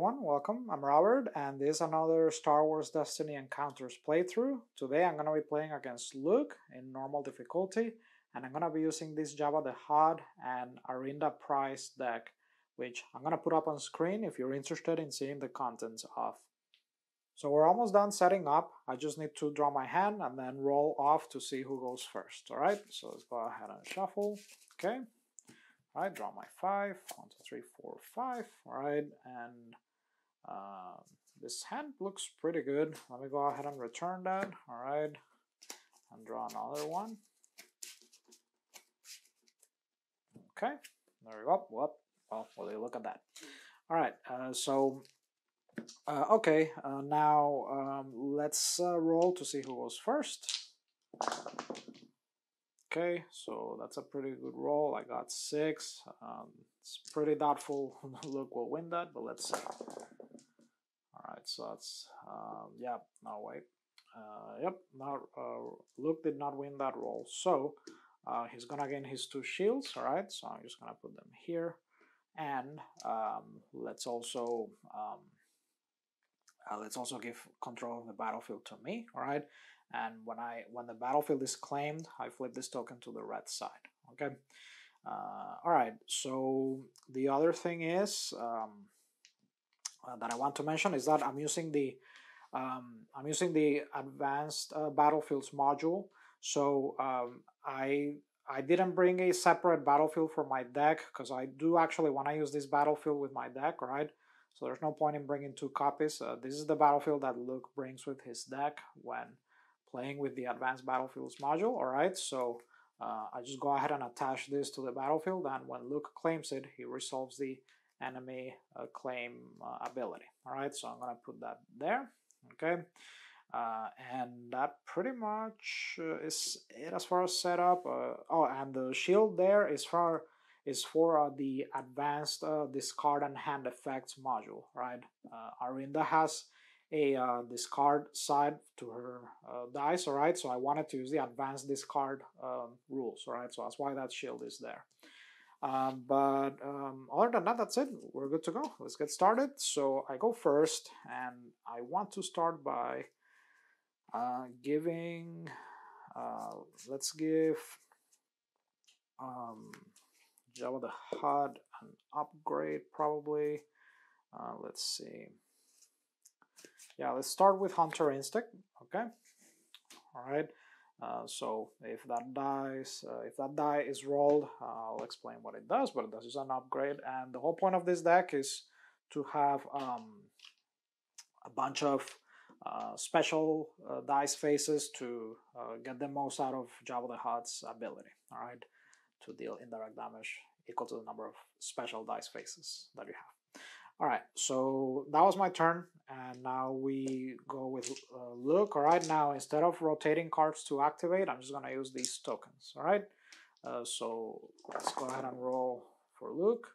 everyone, welcome. I'm Robert, and this is another Star Wars Destiny Encounters playthrough. Today I'm going to be playing against Luke in normal difficulty, and I'm going to be using this Jabba the Hutt and Arihnda Pryce deck, which I'm going to put up on screen if you're interested in seeing the contents of. So we're almost done setting up. I just need to draw my hand and then roll off to see who goes first. Alright, so let's go ahead and shuffle. Okay. All right, draw my five. One, two, three, four, five. All right, and uh, this hand looks pretty good. Let me go ahead and return that. All right, and draw another one. Okay, there we go. Well, well, you look at that? All right, uh, so uh, okay, uh, now um, let's uh, roll to see who goes first. Okay, so that's a pretty good roll. I got six. Um, it's pretty doubtful Luke will win that, but let's see. Right, so that's um, yeah. No wait. Uh, yep, not uh, Luke did not win that roll, so uh, he's gonna gain his two shields. All right, so I'm just gonna put them here, and um, let's also um, uh, let's also give control of the battlefield to me. All right, and when I when the battlefield is claimed, I flip this token to the red side. Okay. Uh, all right. So the other thing is um, uh, that I want to mention is that I'm using the um, I'm using the advanced uh, battlefields module. So um, I I didn't bring a separate battlefield for my deck because I do actually want to use this battlefield with my deck, right? So there's no point in bringing two copies. Uh, this is the battlefield that Luke brings with his deck when playing with the advanced battlefields module. All right, so uh, I just go ahead and attach this to the battlefield and when Luke claims it, he resolves the enemy uh, claim uh, ability. All right, so I'm gonna put that there, okay? Uh, and that pretty much uh, is it as far as setup. Uh, oh, and the shield there is for is for the advanced discard and hand effects module, right? Arihnda has a uh, discard side to her uh, dice, all right? So I wanted to use the advanced discard um, rules, all right? So that's why that shield is there. Um, but um, other than that, that's it. We're good to go. Let's get started. So I go first, and I want to start by uh, giving, uh, let's give um, Jabba the Hutt an upgrade, probably. Uh, let's see yeah, let's start with Hunter Instinct, okay? All right, uh, so if that dies, uh, if that die is rolled, I'll explain what it does, but it does is an upgrade, and the whole point of this deck is to have um, a bunch of uh, special uh, dice faces to uh, get the most out of Jabba the Hutt's ability, all right, to deal indirect damage equal to the number of special dice faces that you have. All right, so that was my turn, and now we go with uh, Luke. All right, now instead of rotating cards to activate, I'm just gonna use these tokens. All right, uh, so let's go ahead and roll for Luke.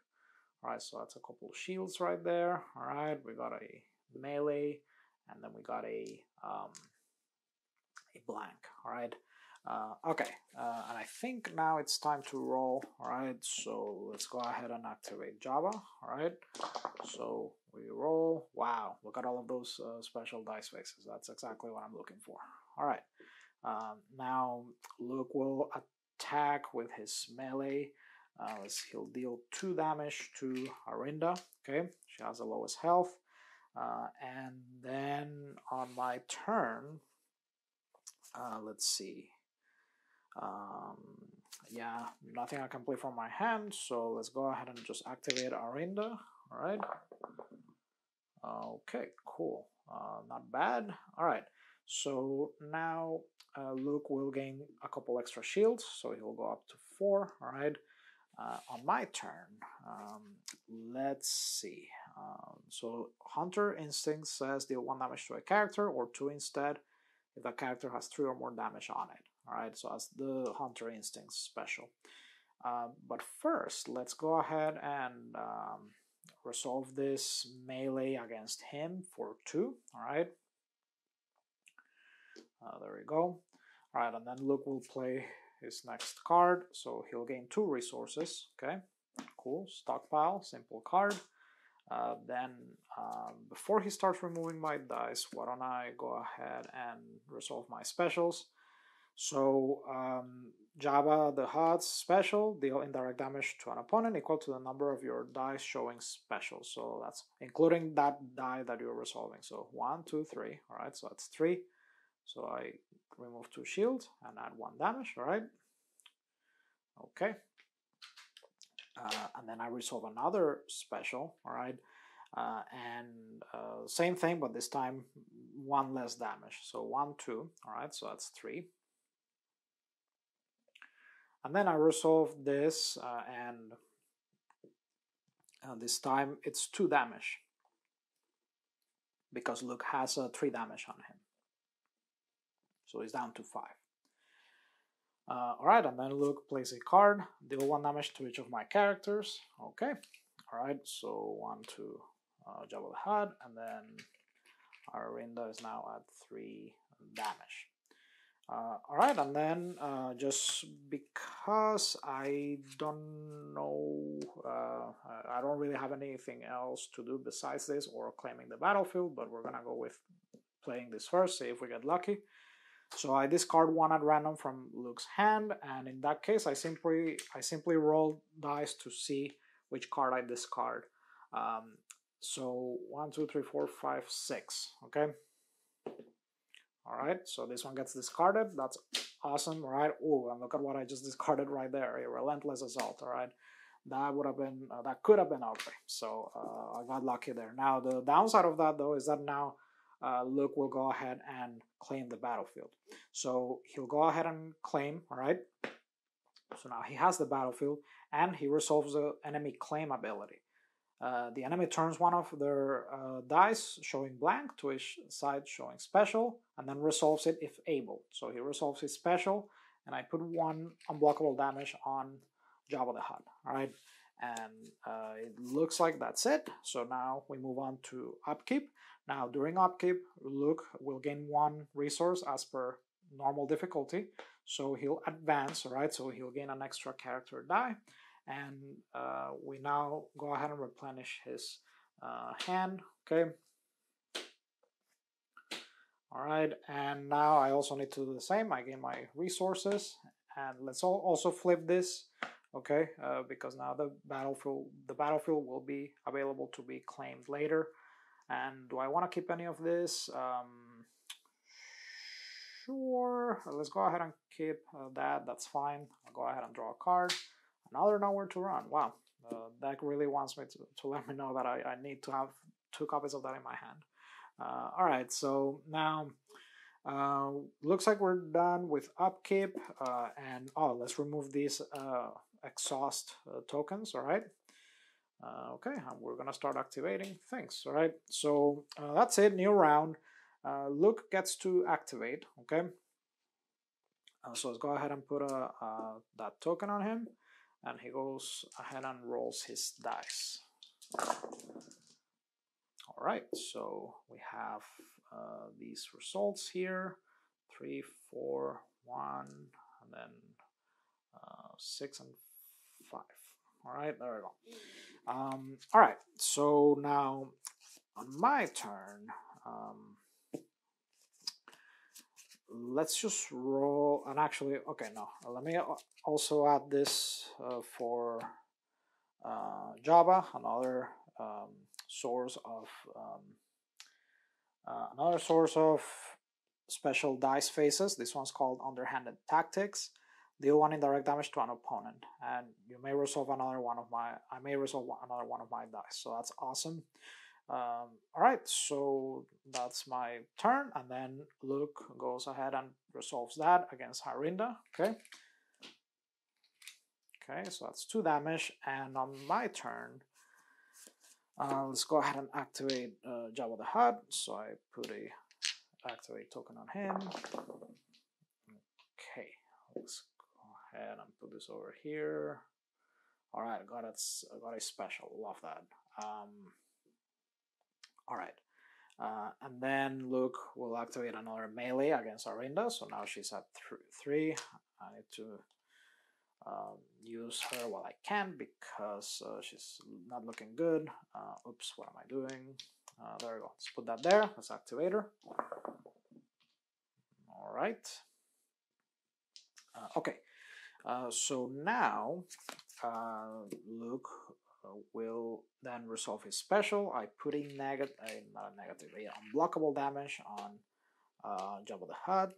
All right, so that's a couple shields right there. All right, we got a melee, and then we got a um, a blank. All right, uh, okay, uh, and I think now it's time to roll. Right, so let's go ahead and activate Jabba, right, so we roll. Wow, look at all of those uh, special dice faces. That's exactly what I'm looking for. All right, um, now Luke will attack with his melee. Uh, he'll deal two damage to Arihnda. Okay, she has the lowest health. Uh, and then on my turn, uh, let's see. Um, yeah, nothing I can play from my hand, so let's go ahead and just activate Arihnda. Alright. Okay, cool. Uh, not bad. Alright, so now uh, Luke will gain a couple extra shields, so he'll go up to four. Alright. Uh, on my turn, um, let's see. Um, so Hunter Instinct says deal one damage to a character or two instead if the character has three or more damage on it. Alright, so that's the Hunter Instinct special. Uh, but first, let's go ahead and um, resolve this melee against him for 2. Alright. Uh, there we go. Alright, and then Luke will play his next card, so he'll gain 2 resources. Okay, cool. Stockpile, simple card. uh, then um, before he starts removing my dice, why don't I go ahead and resolve my specials? So um, Jabba the Hutt's special deal indirect damage to an opponent equal to the number of your dice showing special. So that's including that die that you're resolving. So one, two, three. All right, so that's three. So I remove two shields and add one damage. All right. Okay. Uh, and then I resolve another special. All right. Uh, and uh, same thing, but this time one less damage. So one, two. All right. So that's three. And then I resolve this, uh, and uh, this time it's 2 damage. Because Luke has uh, 3 damage on him. So he's down to 5. Uh, Alright, and then Luke plays a card, deal 1 damage to each of my characters. Okay, alright, so 1 to uh, Jabba the Hutt, and then Arihnda is now at 3 damage. Uh, all right, and then uh, just because I don't know, uh, I don't really have anything else to do besides this or claiming the battlefield, but we're gonna go with playing this first, see if we get lucky. So I discard one at random from Luke's hand, and in that case, I simply I simply roll dice to see which card I discard. Um, so one, two, three, four, five, six. Okay. All right, so this one gets discarded. That's awesome, right? Oh, and look at what I just discarded right there, a Relentless Assault, all right? That would have been, uh, that could have been ugly. So uh, I got lucky there. Now, the downside of that, though, is that now uh, Luke will go ahead and claim the battlefield. So he'll go ahead and claim, all right? So now he has the battlefield, and he resolves the enemy claim ability. Uh, the enemy turns one of their uh, dice showing blank to each side showing special and then resolves it if able. So he resolves his special and I put one unblockable damage on Jabba the Hutt. Alright, and uh, it looks like that's it. So now we move on to upkeep. Now during upkeep, Luke will gain one resource as per normal difficulty. So he'll advance, right? So he'll gain an extra character die and uh, we now go ahead and replenish his uh, hand okay? All right and now I also need to do the same. I gain my resources. And let's also flip this okay? Uh, because now the battlefield the battlefield will be available to be claimed later. And do I want to keep any of this? Um, sure. Let's go ahead and keep uh, that. That's fine. I'll go ahead and draw a card Another nowhere to run. Wow, the deck really wants me to, to let me know that I, I need to have two copies of that in my hand. Uh, all right, so now uh, looks like we're done with upkeep. Uh, and oh, let's remove these uh, exhaust uh, tokens. All right. Uh, okay, and we're gonna start activating things. All right, so that's it. New round. Luke gets to activate. Okay. so let's go ahead and put a, that token on him and he goes ahead and rolls his dice. All right, so we have uh, these results here, three, four, one, and then uh, six and five. All right, there we go. Um, all right, so now on my turn, um, let's just roll and actually okay no. Let me also add this uh, for uh, Jabba another um, source of um, uh, another source of special dice faces. This one's called underhanded tactics. Deal one indirect damage to an opponent. And you may resolve another one of my I may resolve another one of my dice. So that's awesome um, all right, so that's my turn, and then Luke goes ahead and resolves that against Arihnda. Okay. Okay, so that's two damage, and on my turn, uh, let's go ahead and activate uh, Jabba the Hutt. So I put a activate token on him. Okay, let's go ahead and put this over here. All right, I got it. I got a special. Love that. Um, all right. Uh, and then Luke will activate another melee against Arihnda. So now she's at th three. I need to um, use her while I can because uh, she's not looking good. Uh, oops, what am I doing? Uh, there we go. Let's put that there. Let's activate her. All right. Uh, okay. Uh, so now Luke will then resolve his special. I put in negative, not a negative, yeah, unblockable damage on uh, Jabba the Hutt.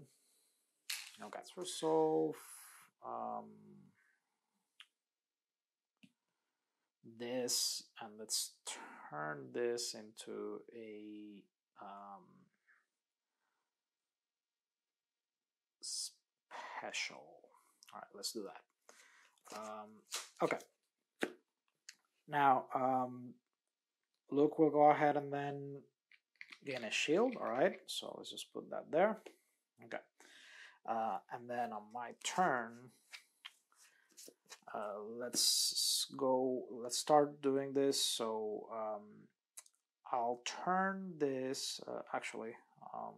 Now let's resolve. Um, this and let's turn this into a um, special. All right, let's do that. Um, okay. Now, um, Luke will go ahead and then gain a shield. All right, so let's just put that there. Okay. Uh, and then on my turn, uh, let's go, let's start doing this. So um, I'll turn this, uh, actually, um,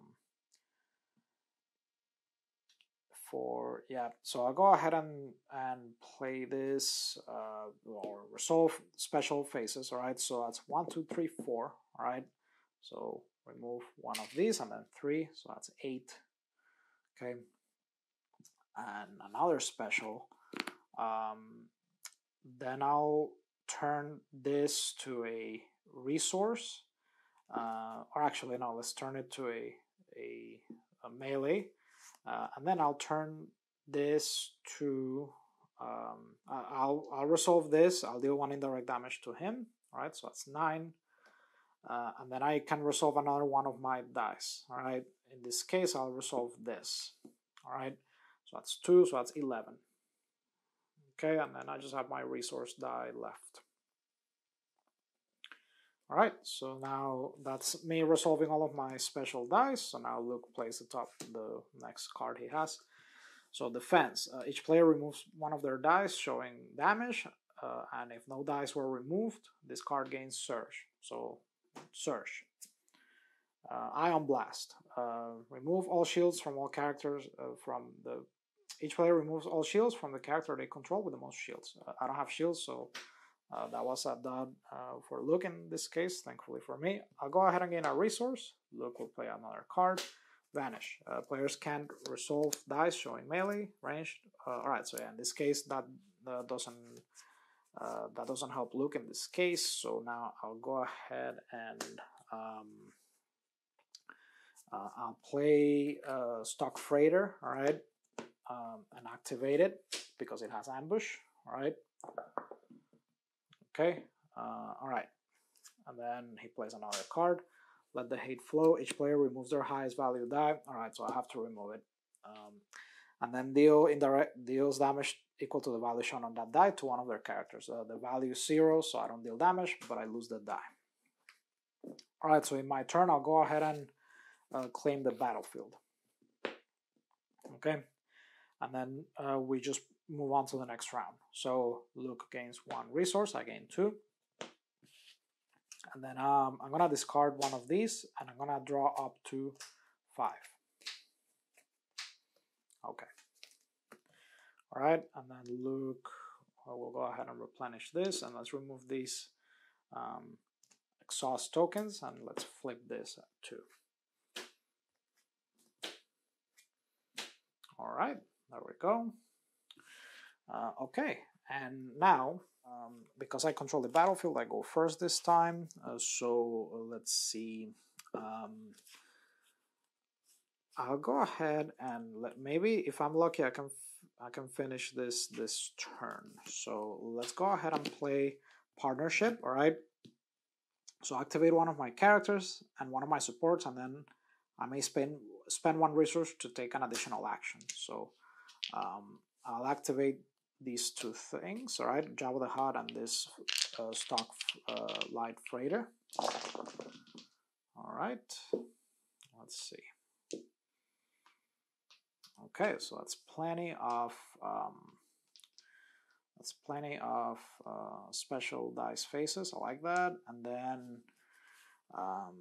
for, yeah, so I'll go ahead and, and play this uh, or resolve special phases, all right? So that's one, two, three, four, all right? So remove one of these and then three, so that's eight, okay? And another special, um, then I'll turn this to a resource, uh, or actually no, let's turn it to a, a, a melee, uh, and then I'll turn this to, um, I'll, I'll resolve this, I'll deal one indirect damage to him, right? so that's 9, uh, and then I can resolve another one of my dice, alright, in this case I'll resolve this, alright, so that's 2, so that's 11. Okay, and then I just have my resource die left. Alright, so now that's me resolving all of my special dice. So now Luke plays the top the next card he has. So defense. Uh, each player removes one of their dice showing damage, uh, and if no dice were removed, this card gains Surge. So Surge. Uh, Ion Blast. Uh, remove all shields from all characters uh, from the each player removes all shields from the character they control with the most shields. Uh, I don't have shields, so uh, that was a dot uh, for Luke in this case, thankfully for me. I'll go ahead and gain a resource. Luke will play another card. Vanish. Uh, players can't resolve dice showing melee, ranged. Uh, Alright, so yeah, in this case that, doesn't uh, that doesn't help Luke in this case. So now I'll go ahead and um, I'll play Stock Freighter. Alright, um, and activate it because it has ambush, all right? Okay, uh, all right. And then he plays another card. Let the hate flow. Each player removes their highest value die. All right, so I have to remove it. Um, and then deal indirect deals damage equal to the value shown on that die to one of their characters. Uh, the value is zero, so I don't deal damage, but I lose the die. All right, so in my turn, I'll go ahead and uh, claim the battlefield. Okay, and then uh, we just move on to the next round. So Luke gains one resource, I gain two. And then um, I'm gonna discard one of these and I'm gonna draw up to five. Okay. All right, and then Luke well, we'll go ahead and replenish this and let's remove these um, exhaust tokens and let's flip this two. All right, there we go. Uh, okay, and now, um, because I control the battlefield, I go first this time. Uh, so let's see. Um, I'll go ahead and let maybe if I'm lucky, I can I can finish this this turn. So let's go ahead and play partnership. All right. So activate one of my characters and one of my supports, and then I may spend spend one resource to take an additional action. So um, I'll activate these two things, all right, Jabba the Hutt and this uh, stock uh, light freighter. All right, let's see. Okay, so that's plenty of um, that's plenty of uh, special dice faces. I like that, and then um,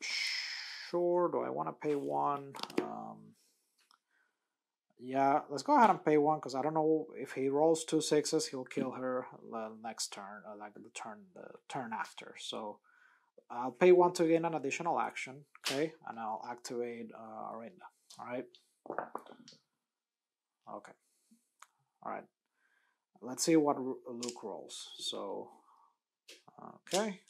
sure, do I want to pay one? Um, Yeah, let's go ahead and pay one because I don't know if he rolls two sixes, he'll kill her the next turn, uh, like the turn the turn after. So I'll pay one to gain an additional action, okay, and I'll activate uh, Arihnda. All right. Okay. All right. Let's see what Luke rolls. So, okay.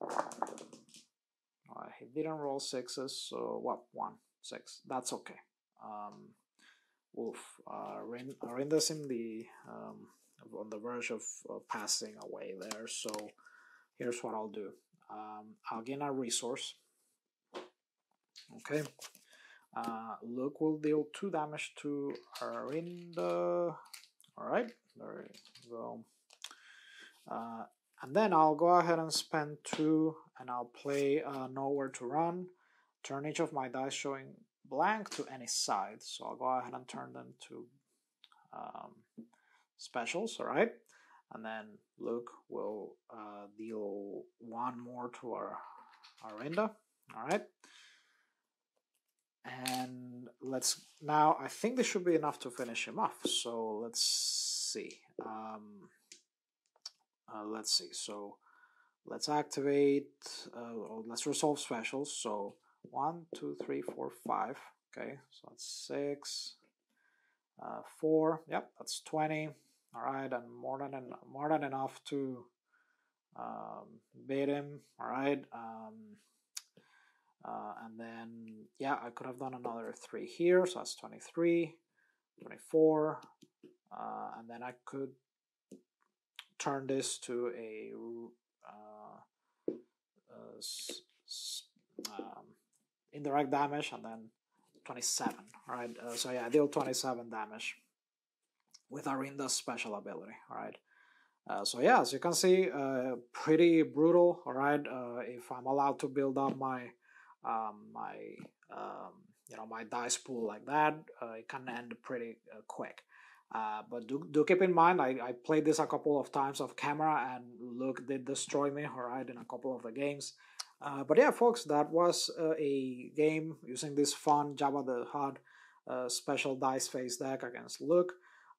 All right, he didn't roll sixes, so what? One, six. That's okay. Um, Wolf. Uh, Arihnda's in the um, on the verge of uh, passing away there. So here's what I'll do. Um, I'll gain a resource. Okay. Uh, Luke will deal two damage to Arihnda. All right, there you go. Uh, and then I'll go ahead and spend two, and I'll play uh, Nowhere to Run. Turn each of my dice showing blank to any side. So I'll go ahead and turn them to um, specials, all right? And then Luke will uh, deal one more to our Arihnda, all right? And let's now, I think this should be enough to finish him off. So let's see. Um, uh, let's see. So let's activate, uh, let's resolve specials. So one, two, three, four, five. Okay, so that's six, uh, four. Yep, that's twenty. All right, and more than more than enough to um, him. All right, um, uh, and then yeah, I could have done another three here, so that's 23, 24, uh, and then I could turn this to a uh, indirect damage and then 27 right? uh, so yeah deal 27 damage with Arihnda's special ability right uh, so yeah as you can see uh, pretty brutal right uh, if I'm allowed to build up my um, my um, you know my dice pool like that uh, it can end pretty uh, quick but do, do keep in mind, I, I played this a couple of times off camera and Luke, did destroy me, alright, in a couple of the games. Uh, but yeah, folks, that was uh, a game using this fun Jabba the Hutt uh, special dice face deck against Luke.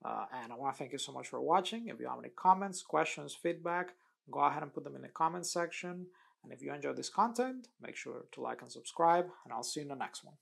Uh, and I want to thank you so much for watching. If you have any comments, questions, feedback, go ahead and put them in the comments section. And if you enjoyed this content, make sure to like and subscribe, and I'll see you in the next one.